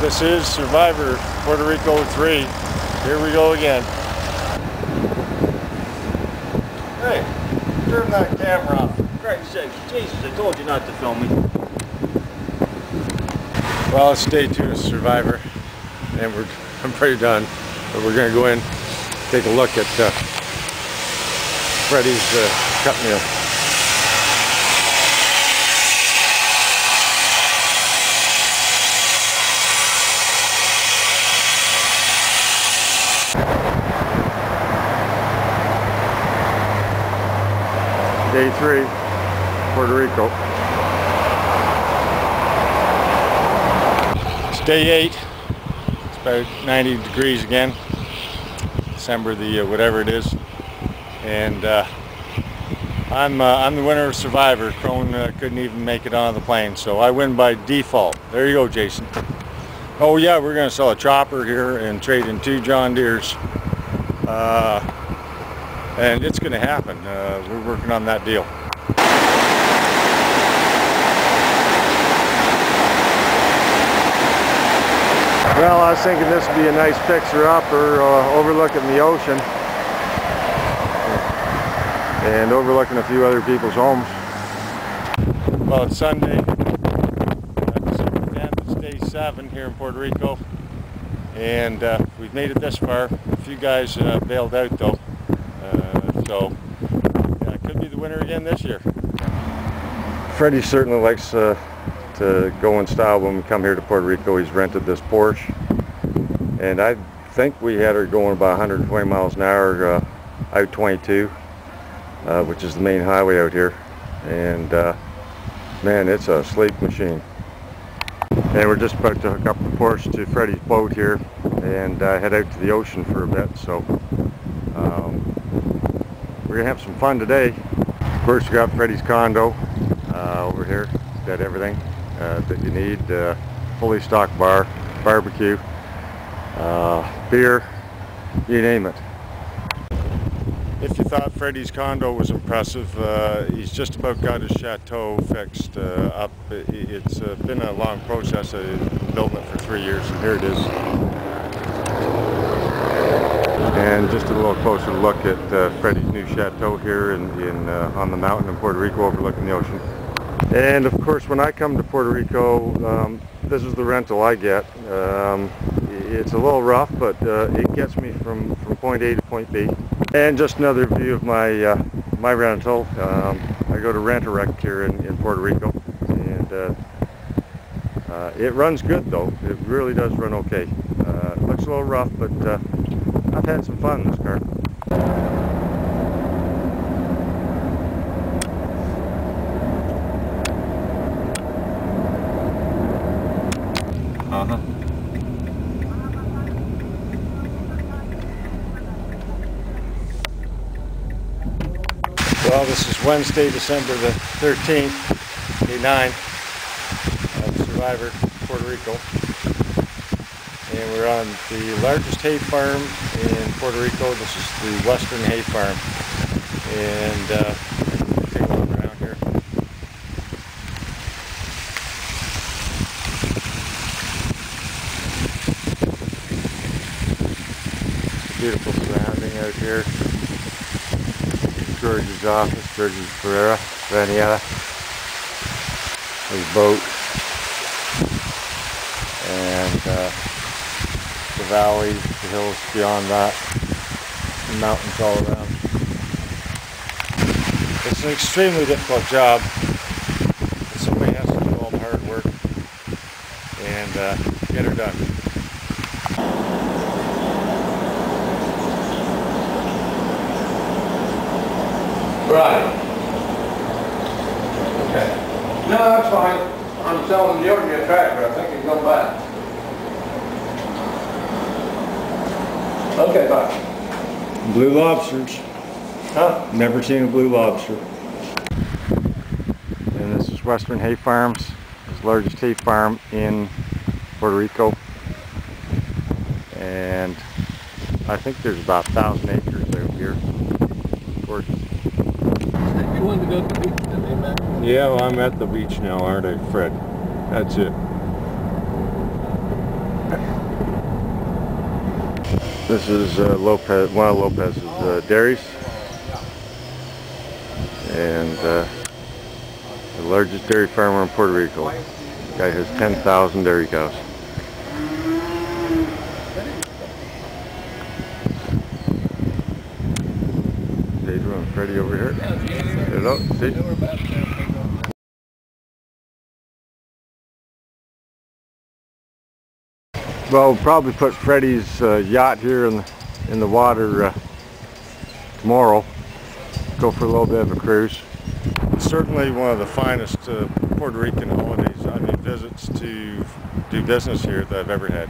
This is Survivor Puerto Rico 3. Here we go again. Hey, turn that camera off. Christ's sake, Jesus, I told you not to film me. Well, it's day two of Survivor, and we're I'm pretty done. But we're gonna go in, take a look at uh, Freddy's uh, cut meal. Day three, Puerto Rico. It's day eight. It's about 90 degrees again. December the uh, whatever it is. And uh, I'm uh, I'm the winner of Survivor. Crone uh, couldn't even make it on the plane, so I win by default. There you go, Jason. Oh yeah, we're gonna sell a chopper here and trade in two John Deeres. And it's going to happen. Uh, we're working on that deal. Well, I was thinking this would be a nice fixer-upper uh, overlooking the ocean and overlooking a few other people's homes. Well, it's Sunday, December 10th, it's day 7 here in Puerto Rico, and uh, we've made it this far. A few guys uh, bailed out though. So, yeah, could be the winner again this year. Freddie certainly likes uh, to go in style when we come here to Puerto Rico. He's rented this Porsche. And I think we had her going about 120 miles an hour uh, out 22, uh, which is the main highway out here. And uh, man, it's a sleep machine. And we're just about to hook up the Porsche to Freddie's boat here and uh, head out to the ocean for a bit. So we're gonna have some fun today. First we got Freddy's condo uh, over here. Got everything uh, that you need. Uh, fully stocked bar, barbecue, uh, beer, you name it. If you thought Freddy's condo was impressive, uh, he's just about got his chateau fixed uh, up. It's been a long process. I've built it for three years and here it is and just a little closer look at uh, Freddie's new chateau here in, in uh, on the mountain in Puerto Rico overlooking the ocean. And of course when I come to Puerto Rico, um, this is the rental I get. Um, it's a little rough, but uh, it gets me from, from point A to point B. And just another view of my uh, my rental. Um, I go to Rent-A-Wreck here in, in Puerto Rico, and uh, uh, it runs good though. It really does run okay. looks a little rough, but I've had some fun in this car. Uh-huh. Well, this is Wednesday, December the 13th, day 9 of Survivor, Puerto Rico and we're on the largest hay farm in Puerto Rico. This is the Western Hay Farm. And uh, take a look around here. Beautiful surrounding out here. George's office, George's Ferreira, Raniera. His boat. And uh, the valley, the hills beyond that, the mountains all around. It's an extremely difficult job. Somebody has to do all the hard work and uh, get her done. Right. Okay. No, that's fine. I'm selling the ordinary tractor. I think he's going back. Okay, bye. Blue lobsters. Huh? Never seen a blue lobster. And this is Western Hay Farms. It's the largest hay farm in Puerto Rico. And I think there's about a thousand acres out here. Gorgeous. You wanted to go to the beach today, man? Yeah, well, I'm at the beach now, aren't I, Fred? That's it. This is uh, Lopez, one of Lopez's uh, dairies. And uh, the largest dairy farmer in Puerto Rico. Guy has 10,000 dairy cows. Pedro and Freddie over here. Hello, see? Well, we'll probably put Freddie's uh, yacht here in the, in the water uh, tomorrow. Go for a little bit of a cruise. It's certainly one of the finest uh, Puerto Rican holidays, I mean visits to do business here that I've ever had.